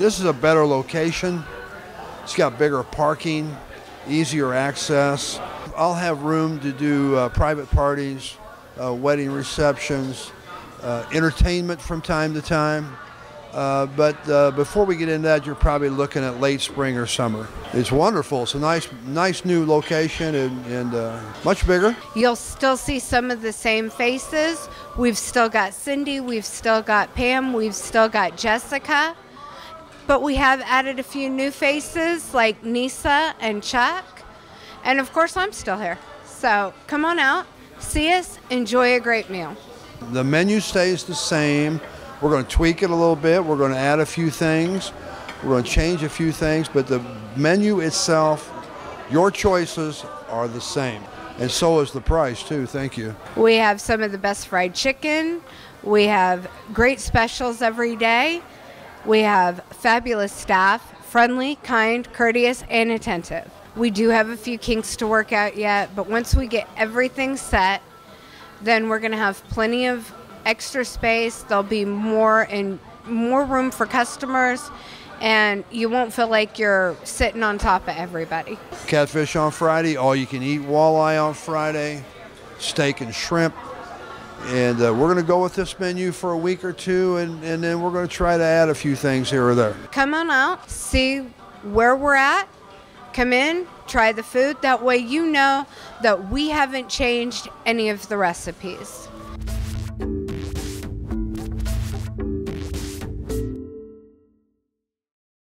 This is a better location. It's got bigger parking, easier access. I'll have room to do uh, private parties, uh, wedding receptions, uh, entertainment from time to time. Uh, but uh, before we get into that, you're probably looking at late spring or summer. It's wonderful. It's a nice, nice new location and, and uh, much bigger. You'll still see some of the same faces. We've still got Cindy, we've still got Pam, we've still got Jessica. But we have added a few new faces like Nisa and Chuck. And of course, I'm still here. So come on out, see us, enjoy a great meal. The menu stays the same. We're going to tweak it a little bit. We're going to add a few things. We're going to change a few things, but the menu itself, your choices are the same. And so is the price, too. Thank you. We have some of the best fried chicken. We have great specials every day. We have fabulous staff, friendly, kind, courteous, and attentive. We do have a few kinks to work out yet, but once we get everything set, then we're going to have plenty of extra space. There'll be more and more room for customers, and you won't feel like you're sitting on top of everybody. Catfish on Friday, all you can eat walleye on Friday, steak and shrimp. And uh, we're going to go with this menu for a week or two, and, and then we're going to try to add a few things here or there. Come on out, see where we're at, come in, try the food. That way, you know that we haven't changed any of the recipes.